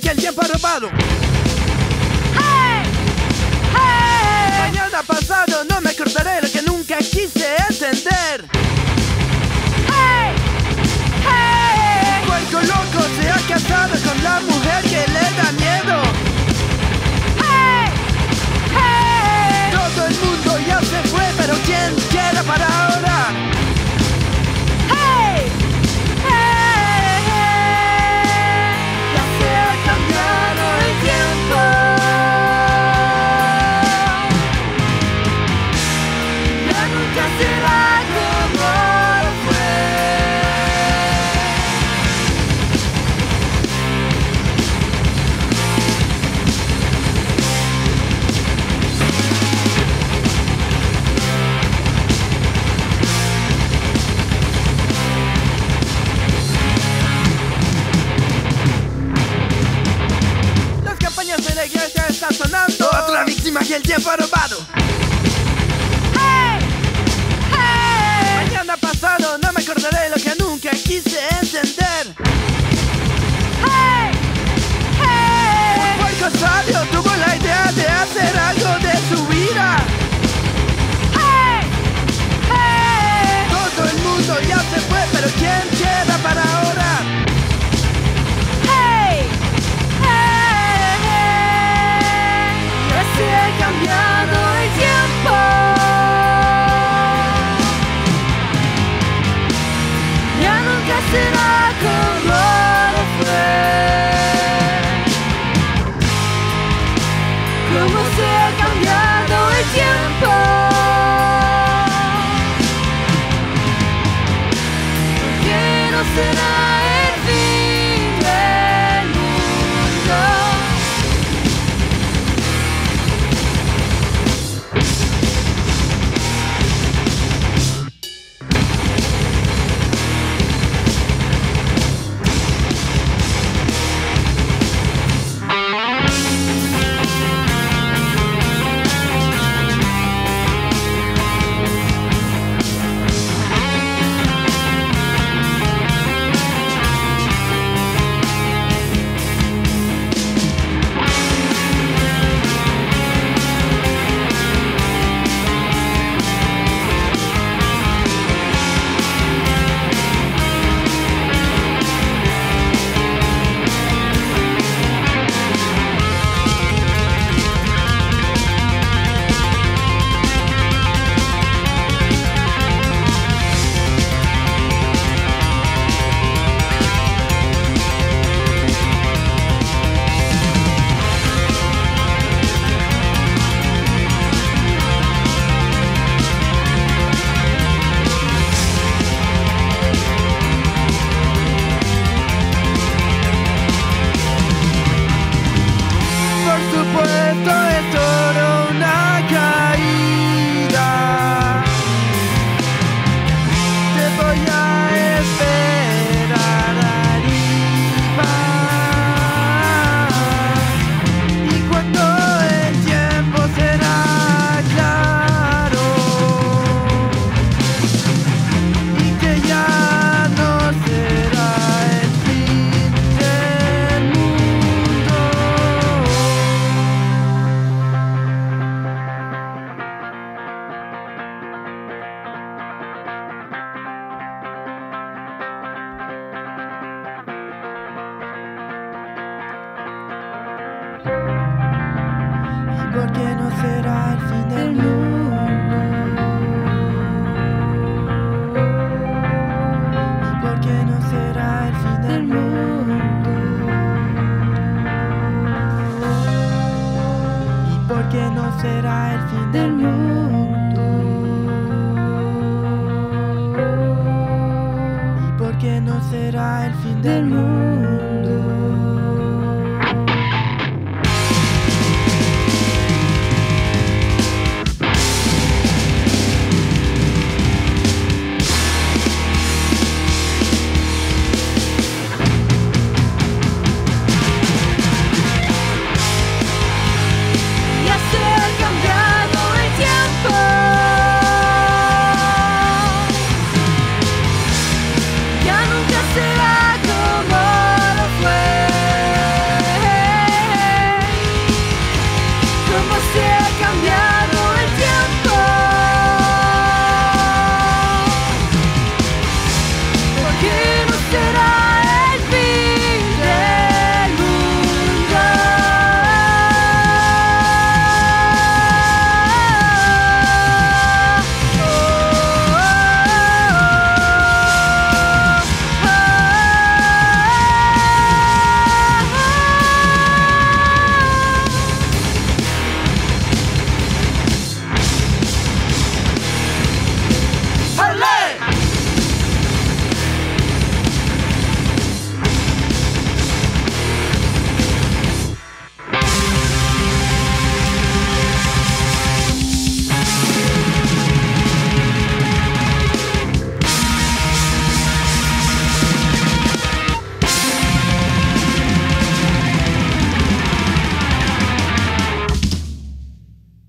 que alguien fue robado. el tiempo nos va puesto de toro una porque no será el fin del mundo. Y porque no será el fin del mundo. Y porque no será el fin del mundo. Y porque no será el fin del mundo.